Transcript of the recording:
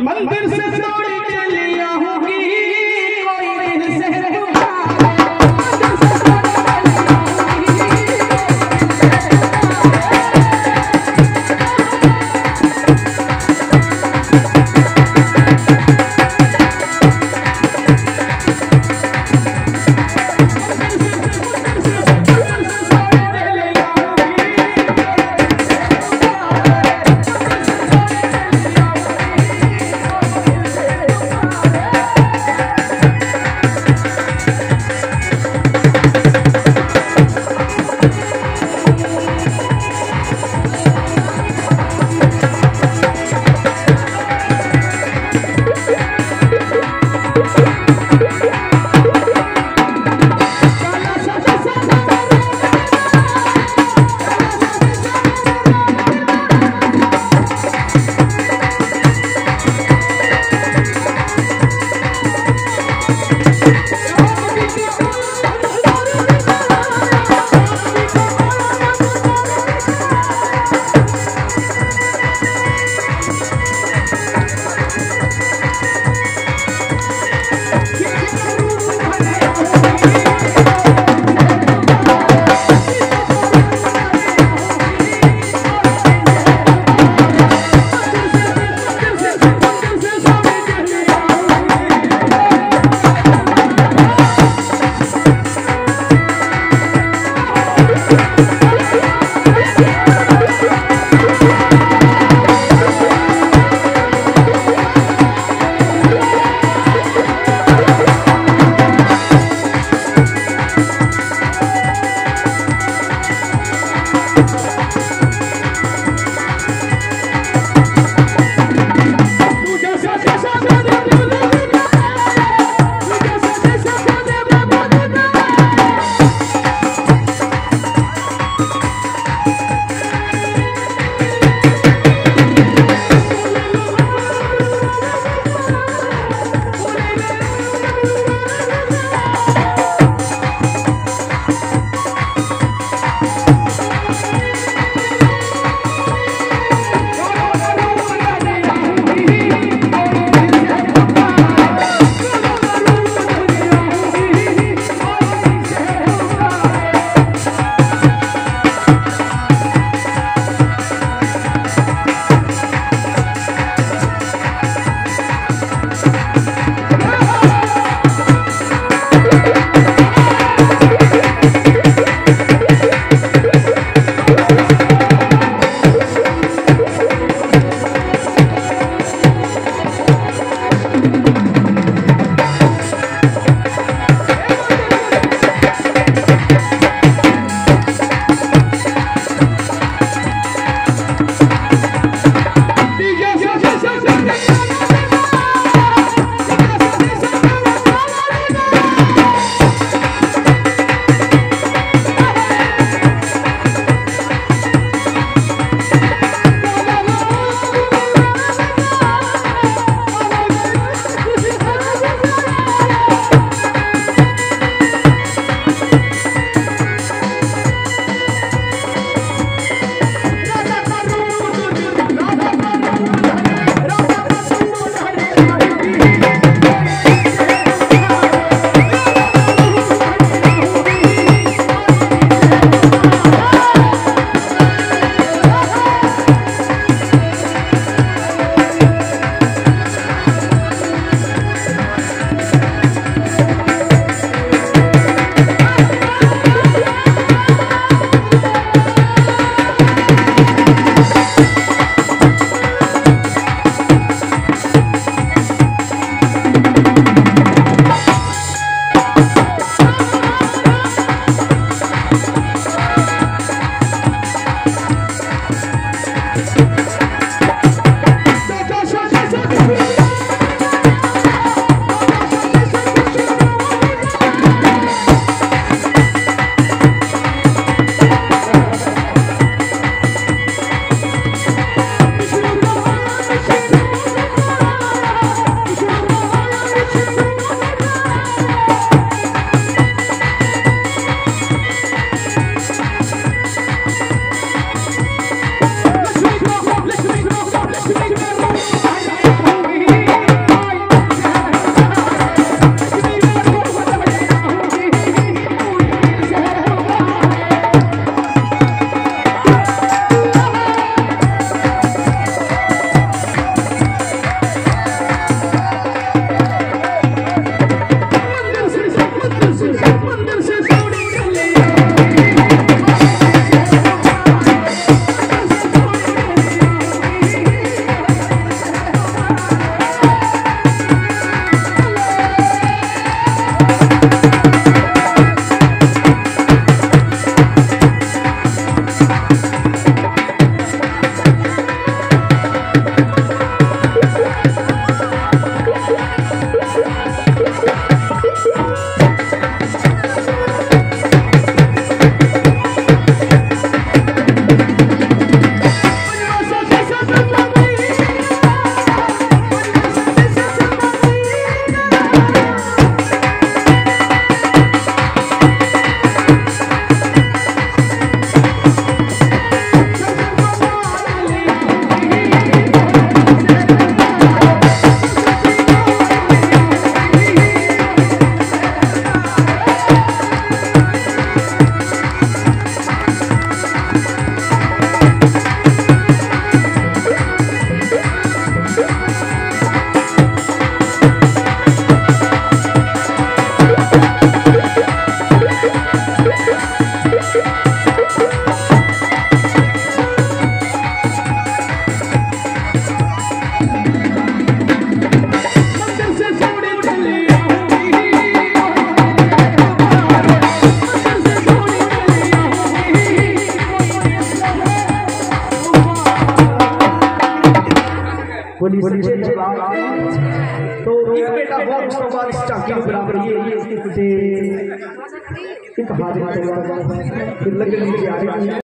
मंदिर से दौड़ी के आऊँगी बोली सच्चे इस्लाम तो एक बेटा हुआ उस तो बाद चाकी बराबर ये ये इसके एक हाथ में फिर लगे लगे आ रही